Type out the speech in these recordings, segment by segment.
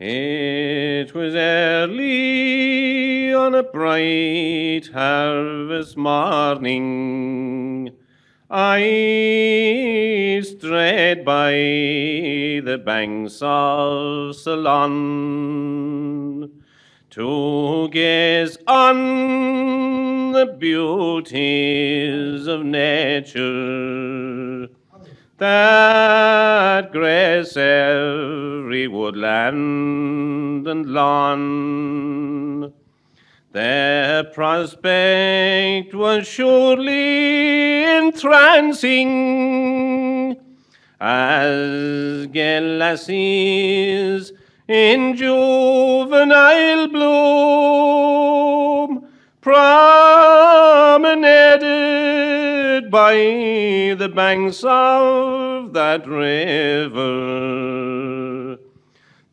It was early on a bright harvest morning. I strayed by the banks of Sullane to gaze on the beauties of nature that grace woodland and lawn. Their prospect was surely entrancing as gay in juvenile bloom promenaded by the banks of that river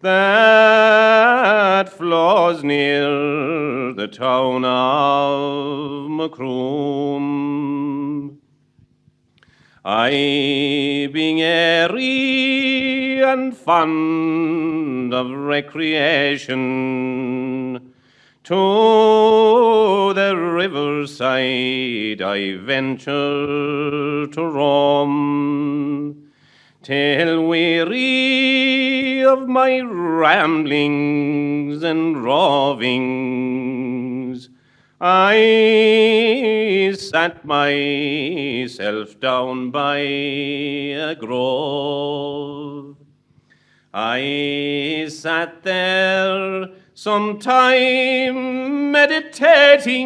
that flows near the town of Macroom. I, being airy and fond of recreation, to the riverside I venture to roam, till weary of my ramblings and rovings, I sat myself down by a grove. I sat there some time meditating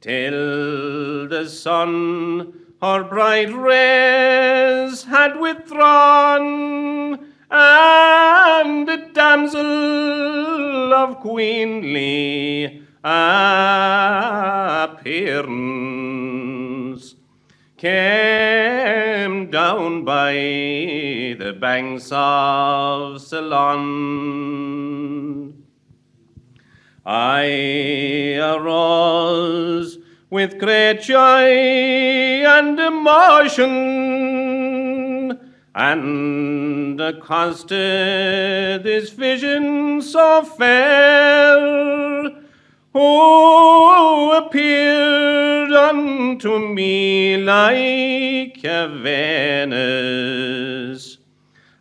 till the sun her bright rays had withdrawn and a damsel of queenly appearance came down by the banks of Sullane. I arose with great joy and emotion and accosted this vision so fair who appeared unto me like a Venus,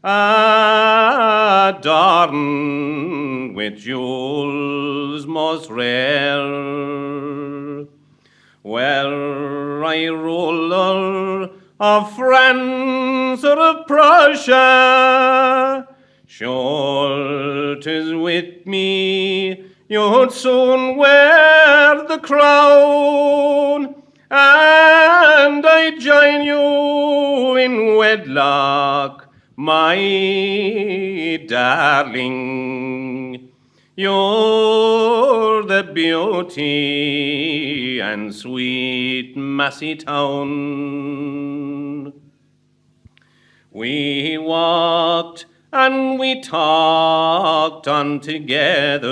adorned with jewels most rare. Were I ruler of France or of Prussia, sure 'tis with me you'd soon wear the crown, and I join you in wedlock, my darling. You're the beauty and sweet Massy town. We walked and we talked on together,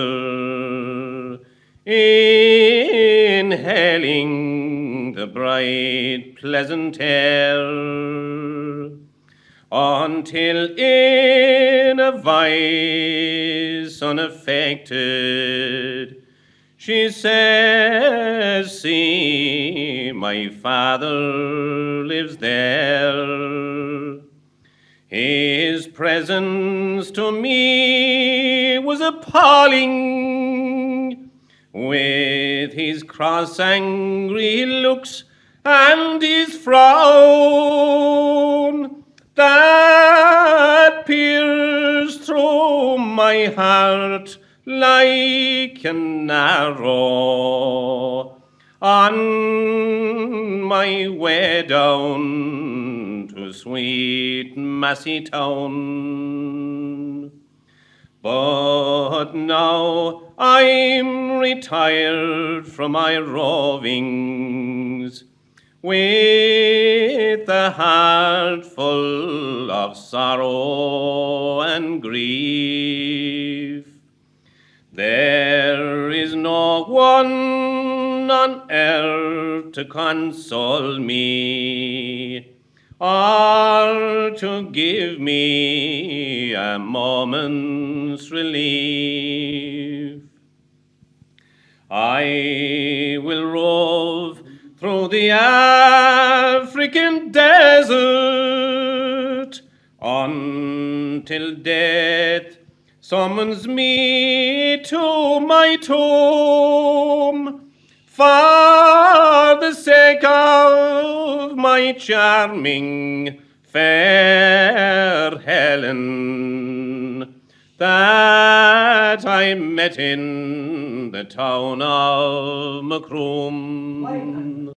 inhaling the bright, pleasant air, until in a voice unaffected, she says, See, my father lives there. His presence to me was appalling, with his cross angry looks and his frown that pierced through my heart like an arrow on my way down to sweet Massy town. But now I'm retired from my rovings with a heart full of sorrow and grief. There is no one on earth to console me or to give me a moment's relief. I will rove through the African desert. Until death summons me to my tomb. For the sake of my charming fair Helen that I met in the town of Macroom.